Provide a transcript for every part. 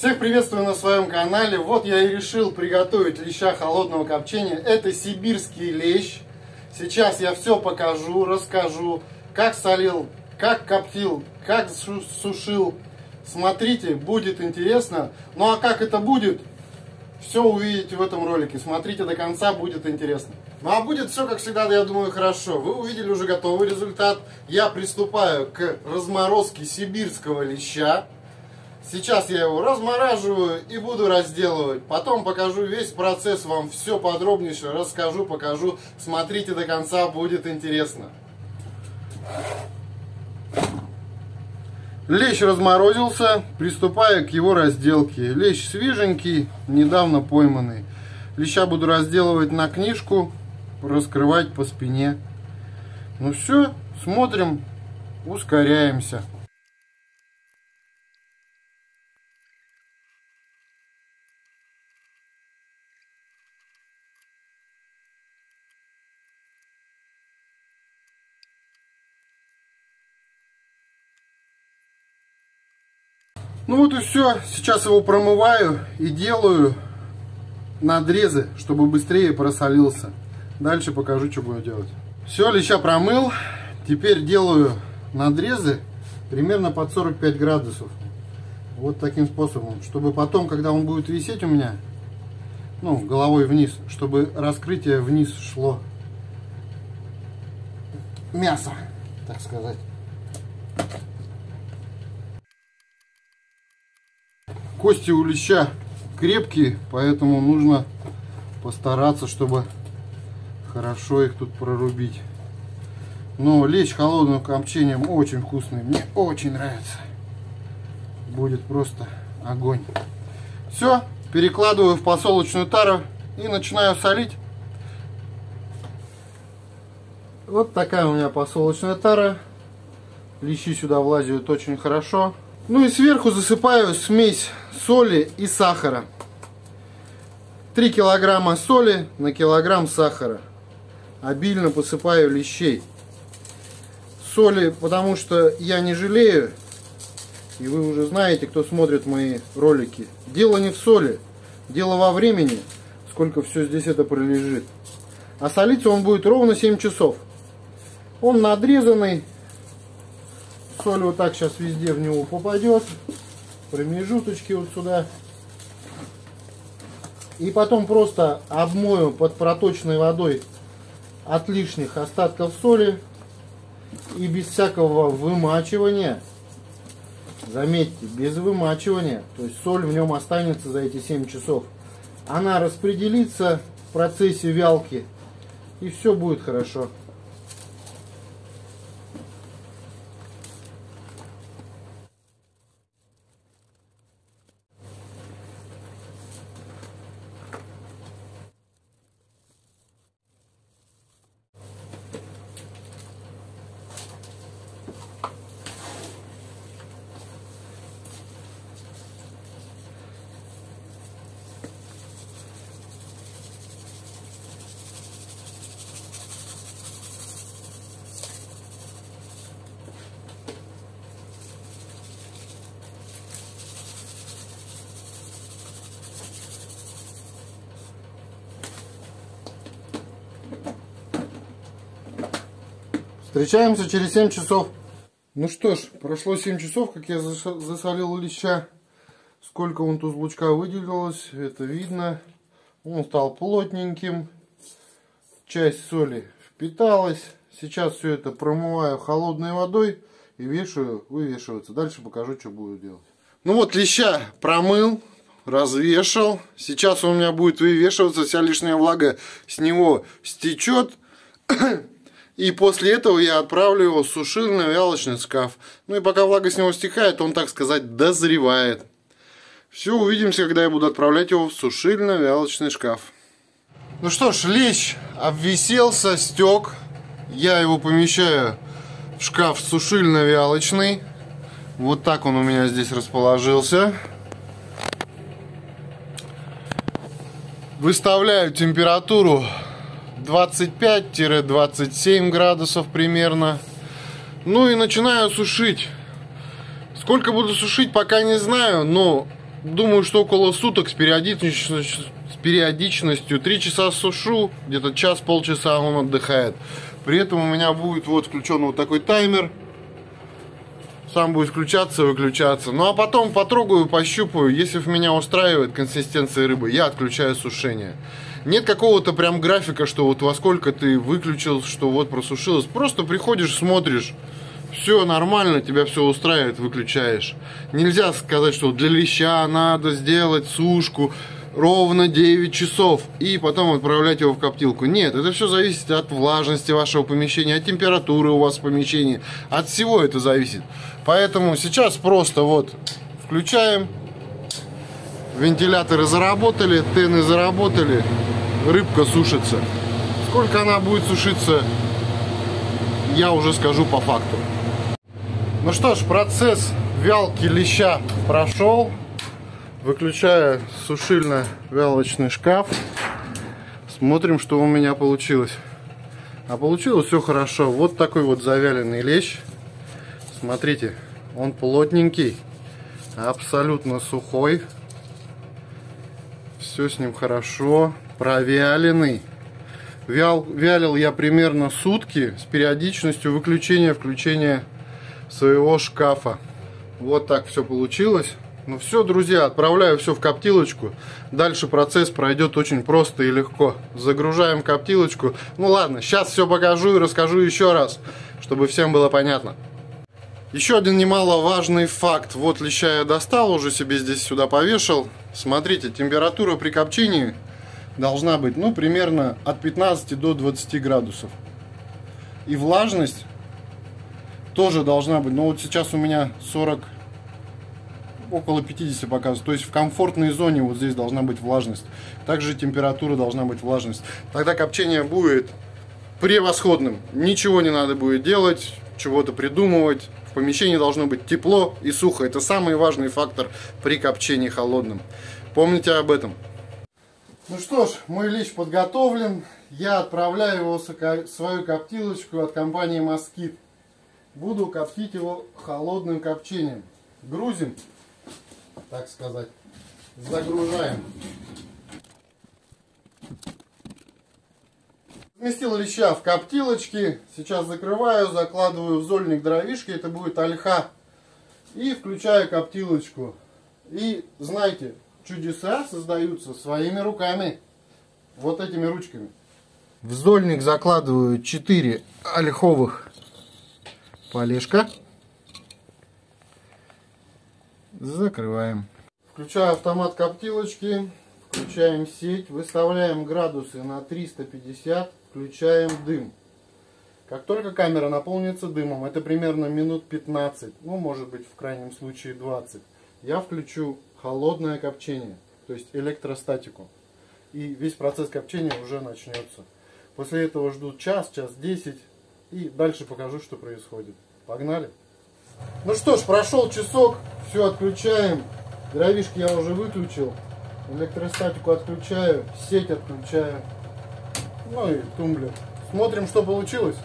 Всех приветствую на своем канале. Вот я и решил приготовить леща холодного копчения. Это сибирский лещ. Сейчас я все покажу, расскажу, как солил, как коптил, как сушил. Смотрите, будет интересно. Ну а как это будет, все увидите в этом ролике. Смотрите до конца, будет интересно. Ну а будет все, как всегда, я думаю, хорошо. Вы увидели уже готовый результат. Я приступаю к разморозке сибирского леща. Сейчас я его размораживаю и буду разделывать. Потом покажу весь процесс, вам все подробнейше расскажу, покажу. Смотрите до конца, будет интересно. Лещ разморозился, приступаю к его разделке. Лещ свеженький, недавно пойманный. Леща буду разделывать на книжку, раскрывать по спине. Ну все, смотрим, ускоряемся. Ну вот и все. Сейчас его промываю и делаю надрезы, чтобы быстрее просолился. Дальше покажу, что буду делать. Все, леща промыл. Теперь делаю надрезы примерно под 45 градусов. Вот таким способом. Чтобы потом, когда он будет висеть у меня, ну, головой вниз, чтобы раскрытие вниз шло мясо, так сказать. Кости у леща крепкие, поэтому нужно постараться, чтобы хорошо их тут прорубить. Но лещ холодным копчением очень вкусный. Мне очень нравится. Будет просто огонь. Все, перекладываю в посолочную тару и начинаю солить. Вот такая у меня посолочная тара. Лещи сюда влазят очень хорошо. Ну и сверху засыпаю смесь соли и сахара. 3 килограмма соли на килограмм сахара. Обильно посыпаю лещей. Соли, потому что я не жалею. И вы уже знаете, кто смотрит мои ролики. Дело не в соли. Дело во времени, сколько все здесь это пролежит. А солиться он будет ровно 7 часов. Он надрезанный. Соль вот так сейчас везде в него попадет промежуточки вот сюда. И потом просто обмою под проточной водой от лишних остатков соли и без всякого вымачивания. Заметьте, без вымачивания. То есть соль в нем останется за эти 7 часов. Она распределится в процессе вялки и все будет хорошо. Встречаемся через 7 часов. Ну что ж, прошло 7 часов, как я засолил леща. Сколько он тут лучка выделилось, это видно. Он стал плотненьким. Часть соли впиталась. Сейчас все это промываю холодной водой и вешаю вывешиваться. Дальше покажу, что буду делать. Ну вот леща промыл, развешал. Сейчас у меня будет вывешиваться, вся лишняя влага с него стечет. И после этого я отправлю его в сушильно-вялочный шкаф. Ну и пока влага с него стекает, он, так сказать, дозревает. Все, увидимся, когда я буду отправлять его в сушильно-вялочный шкаф. Ну что ж, лещ обвиселся, стек. Я его помещаю в шкаф сушильно-вялочный. Вот так он у меня здесь расположился. Выставляю температуру 25-27 градусов примерно. Ну и начинаю сушить. Сколько буду сушить, пока не знаю, но думаю, что около суток с периодичностью, с периодичностью 3 часа сушу, где-то час-полчаса он отдыхает. При этом у меня будет вот включен вот такой таймер. Сам будет включаться, выключаться. Ну а потом потрогаю, пощупаю. Если в меня устраивает консистенция рыбы, я отключаю сушение. Нет какого-то прям графика, что вот во сколько ты выключил, что вот просушилось. Просто приходишь, смотришь все нормально, тебя все устраивает, выключаешь. Нельзя сказать, что для леща надо сделать сушку ровно 9 часов и потом отправлять его в коптилку. Нет, это все зависит от влажности вашего помещения, от температуры у вас в помещении, от всего это зависит. Поэтому сейчас просто вот включаем, вентиляторы заработали, тены заработали, рыбка сушится. Сколько она будет сушиться, я уже скажу по факту. Ну что ж, процесс вялки леща прошел. Выключаю сушильно-вялочный шкаф. Смотрим, что у меня получилось. А получилось все хорошо. Вот такой вот завяленный лещ. Смотрите, он плотненький, абсолютно сухой. Все с ним хорошо. Провяленный. Вял, вялил я примерно сутки с периодичностью выключения-включения своего шкафа. Вот так все получилось. Ну все, друзья, отправляю все в коптилочку. Дальше процесс пройдет очень просто и легко. Загружаем коптилочку. Ну ладно, сейчас все покажу и расскажу еще раз, чтобы всем было понятно. Еще один немаловажный факт. Вот леща я достал, уже себе здесь сюда повешал. Смотрите, температура при копчении должна быть, ну, примерно от 15 до 20 градусов. И влажность тоже должна быть. Но вот сейчас у меня 40, около 50 показывает. То есть в комфортной зоне вот здесь должна быть влажность. Также температура должна быть влажность. Тогда копчение будет превосходным. Ничего не надо будет делать, чего-то придумывать. В помещении должно быть тепло и сухо. Это самый важный фактор при копчении холодным. Помните об этом. Ну что ж, мой лич подготовлен. Я отправляю его в свою коптилочку от компании Москит. Буду коптить его холодным копчением. Грузим, так сказать, загружаем. Сместил леща в коптилочки. Сейчас закрываю, закладываю в зольник дровишки. Это будет ольха. И включаю коптилочку. И знаете, чудеса создаются своими руками. Вот этими ручками. В зольник закладываю 4 ольховых полежка. Закрываем. Включаю автомат коптилочки. Включаем сеть. Выставляем градусы на 350. Включаем дым. Как только камера наполнится дымом, это примерно минут 15, ну может быть в крайнем случае 20, я включу холодное копчение, то есть электростатику. И весь процесс копчения уже начнется. После этого ждут час, час 10, и дальше покажу, что происходит. Погнали. Ну что ж, прошел часок. Все отключаем. Дровишки я уже выключил. Электростатику отключаю. Сеть отключаю. Ну и тумблер. Смотрим, что получилось.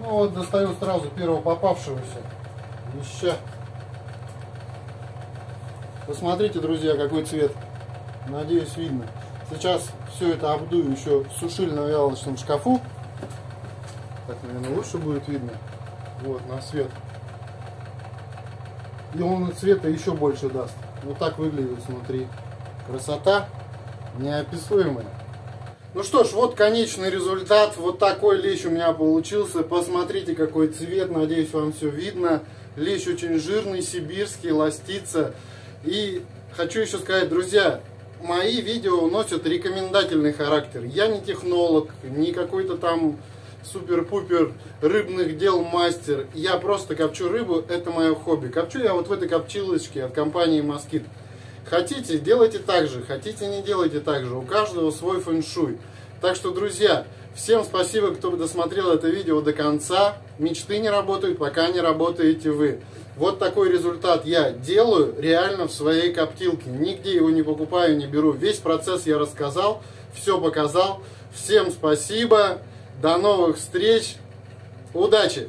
Ну вот достаю сразу первого попавшегося веща. Посмотрите, друзья, какой цвет. Надеюсь, видно. Сейчас все это обдую еще в сушильно-вялочном шкафу. Так, наверное, лучше будет видно. Вот, на свет. И он цвета еще больше даст. Вот так выглядит внутри. Красота неописуемая. Ну что ж, вот конечный результат. Вот такой лещ у меня получился. Посмотрите, какой цвет. Надеюсь, вам все видно. Лещ очень жирный, сибирский, ластится. И хочу еще сказать, друзья, мои видео носят рекомендательный характер. Я не технолог, не какой-то там супер-пупер рыбных дел мастер. Я просто копчу рыбу, это мое хобби. Копчу я вот в этой копчилочке от компании Москит. Хотите, делайте так же, хотите, не делайте так же. У каждого свой фэншуй. Так что, друзья, всем спасибо, кто досмотрел это видео до конца. Мечты не работают, пока не работаете вы. Вот такой результат я делаю реально в своей коптилке. Нигде его не покупаю, не беру. Весь процесс я рассказал. все показал. Всем спасибо. До новых встреч. Удачи!